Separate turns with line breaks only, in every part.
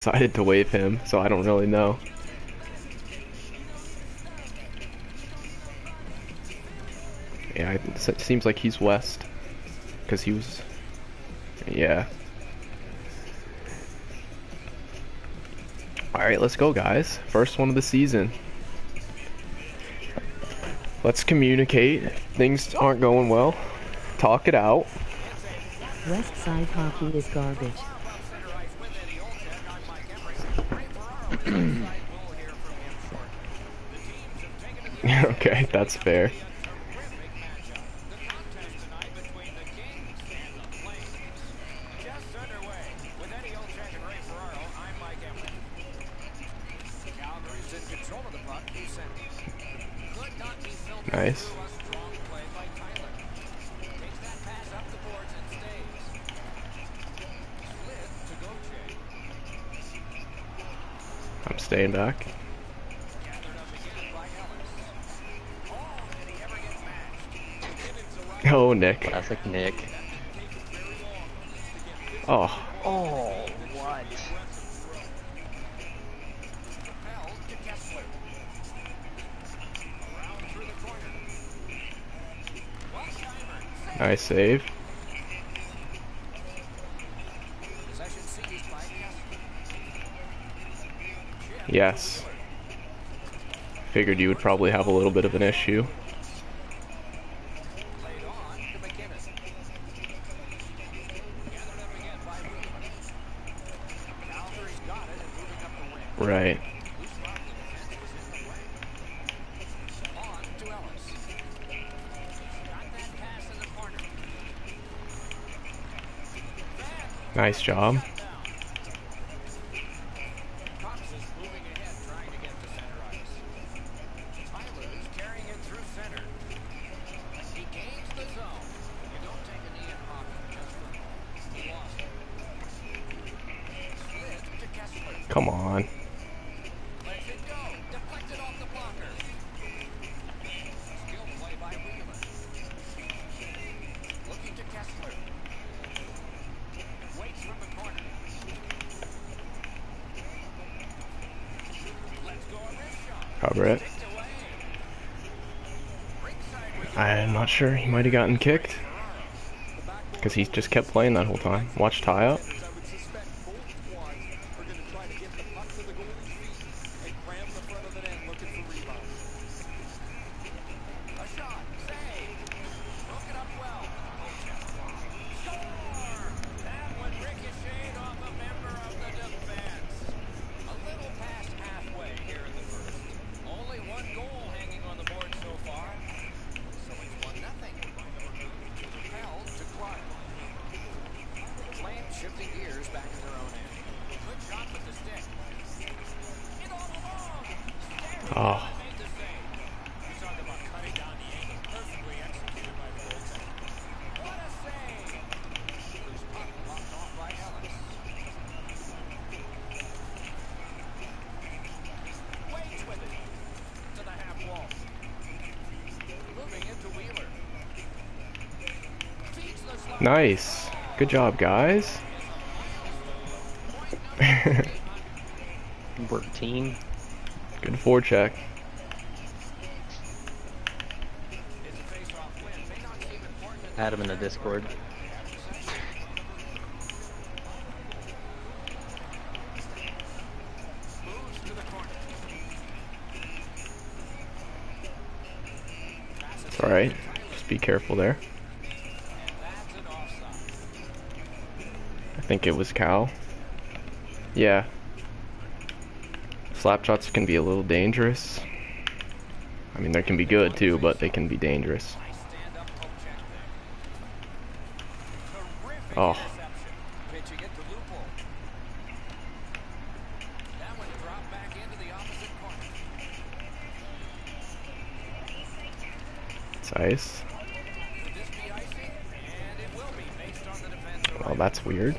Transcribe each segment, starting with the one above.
decided to wave him, so I don't really know. Yeah, it seems like he's west. Because he was... Yeah. Alright, let's go guys. First one of the season. Let's communicate. Things aren't going well. Talk it out.
West Side hockey is garbage.
okay, that's fair. Nice. Nick.
Classic Nick.
Oh.
Oh, what?
Nice save. Yes. Figured you would probably have a little bit of an issue. Nice job. I'm not sure. He might have gotten kicked. Because he just kept playing that whole time. Watch tie up. Nice. Good job, guys.
Work team.
Good forecheck.
Add him in the Discord.
It's alright. Just be careful there. Think it was Cal. Yeah. Slap shots can be a little dangerous. I mean, they can be good too, but they can be dangerous. Oh. It's ice. Well, that's weird.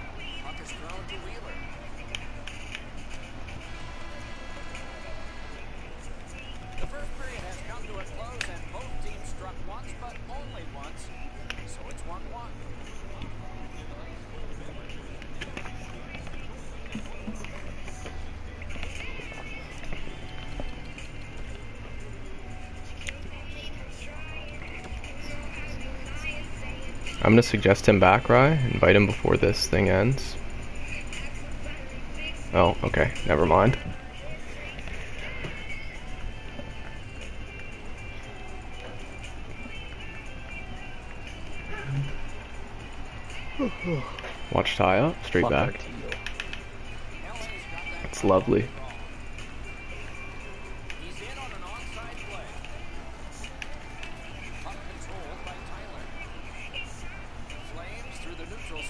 I'm gonna suggest him back, Rye. Invite him before this thing ends. Oh, okay. Never mind. Watch tie up, straight back. It's lovely.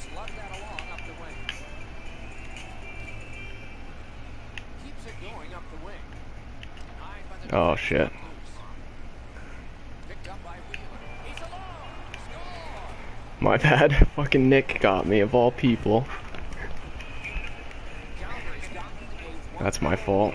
That
along up the wing. Keeps it going up the wing.
Oh shit. My bad. Fucking Nick got me, of all people. That's my fault.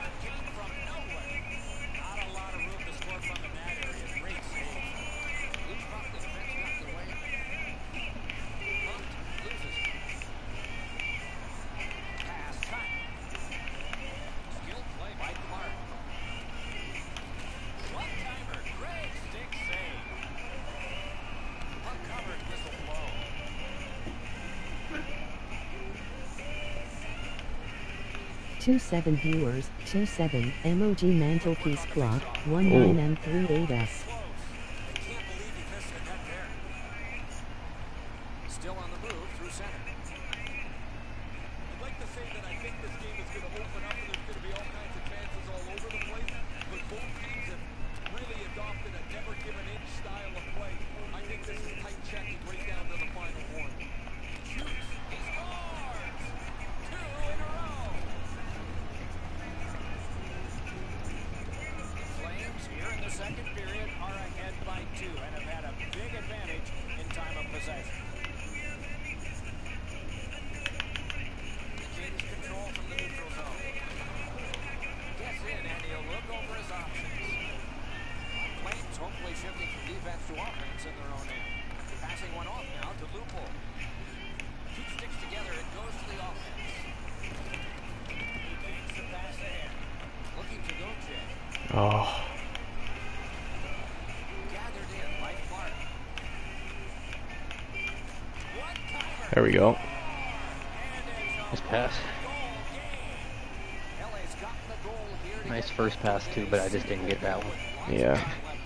27 viewers, 27 MOG mantelpiece clock, 19 and
38S. shifting from defense to offense in their own end. Passing one off now to Lupo. Two sticks together, it goes to the offense. He the pass ahead. Looking to
Oh.
Gathered in by Clark.
There we go.
Nice pass. Nice first pass too, but I just didn't get that one.
Yeah.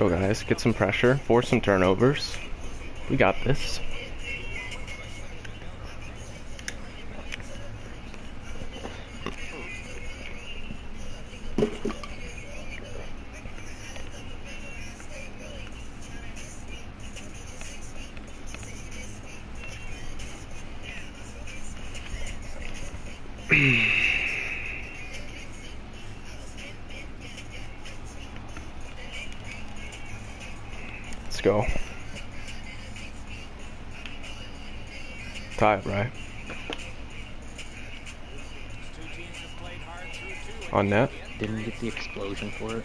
go, guys. Get some pressure. Force some turnovers. We got this. Let's go. Tied, right? On net.
Didn't get the explosion for it.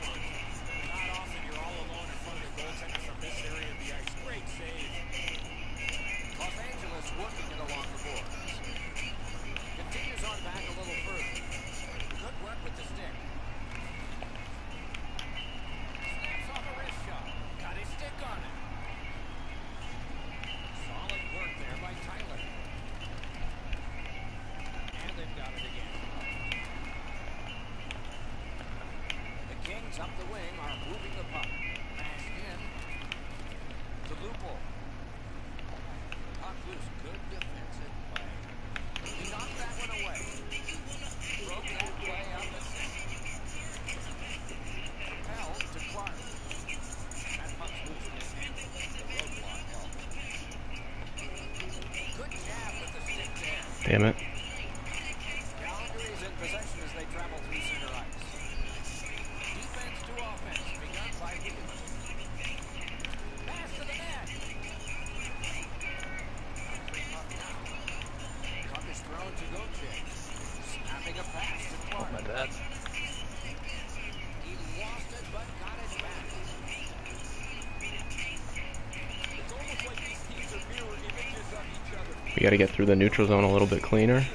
Damn it. You gotta get through the neutral zone a little bit cleaner.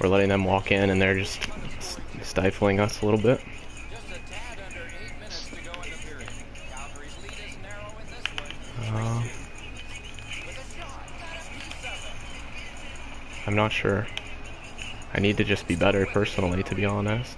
We're letting them walk in and they're just stifling us a little bit. Uh, I'm not sure. I need to just be better personally, to be honest.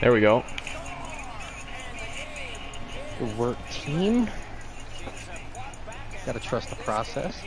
There
we go.
Good work, team. Gotta trust the process.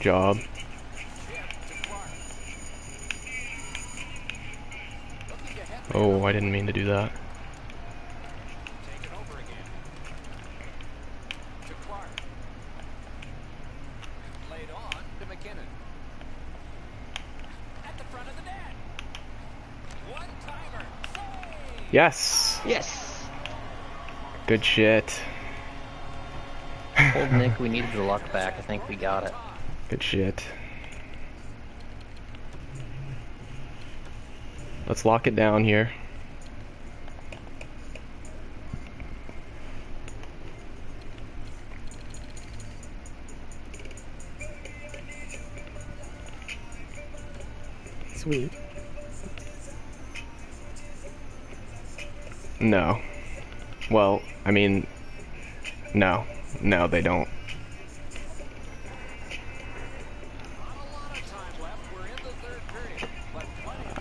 Good job. Oh, I didn't mean to do that. Yes.
Yes.
Good shit.
Old Nick, we needed the luck back. I think we got it.
Good shit. Let's lock it down here.
Sweet.
No. Well, I mean, no. No, they don't.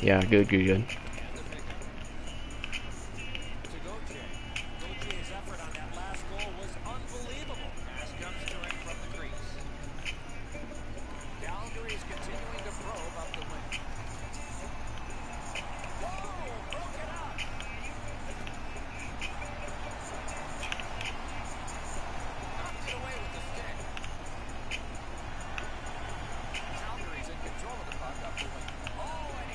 Yeah, good, good, good.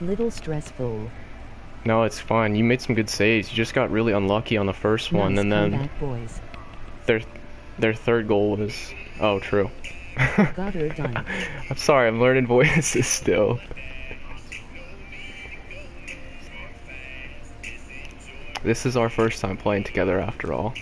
little stressful.
No, it's fine. You made some good saves. You just got really unlucky on the first one, and then
back, boys.
their their third goal was oh true. I'm sorry. I'm learning voices still. This is our first time playing together after all.